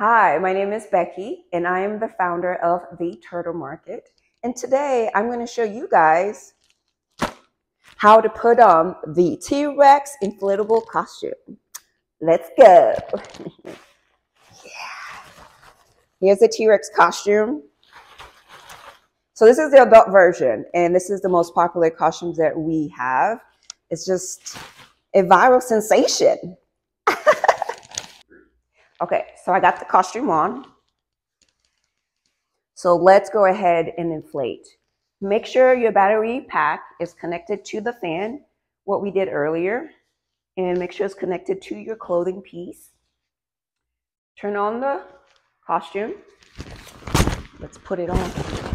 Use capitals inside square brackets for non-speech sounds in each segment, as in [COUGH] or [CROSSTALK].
Hi, my name is Becky, and I am the founder of The Turtle Market. And today I'm going to show you guys how to put on the T-Rex inflatable costume. Let's go. [LAUGHS] yeah. Here's the T-Rex costume. So this is the adult version, and this is the most popular costumes that we have. It's just a viral sensation. Okay, so I got the costume on. So let's go ahead and inflate. Make sure your battery pack is connected to the fan, what we did earlier, and make sure it's connected to your clothing piece. Turn on the costume. Let's put it on.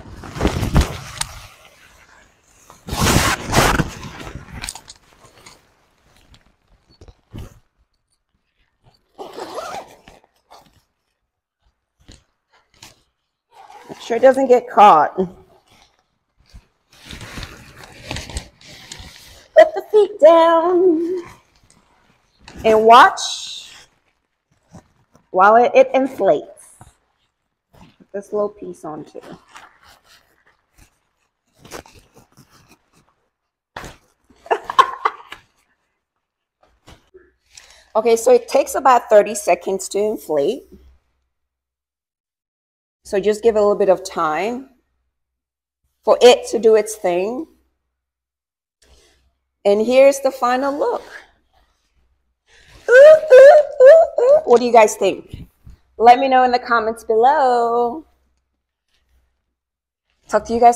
Sure it doesn't get caught. Put the feet down and watch while it, it inflates. Put this little piece on too. [LAUGHS] okay, so it takes about 30 seconds to inflate. So just give a little bit of time for it to do its thing. And here's the final look. Ooh, ooh, ooh, what do you guys think? Let me know in the comments below. Talk to you guys.